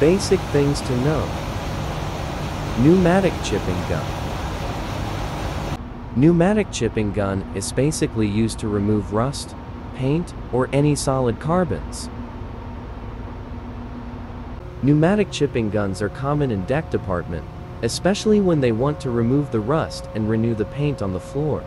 Basic things to know. Pneumatic chipping gun. Pneumatic chipping gun is basically used to remove rust, paint, or any solid carbons. Pneumatic chipping guns are common in deck department, especially when they want to remove the rust and renew the paint on the floor.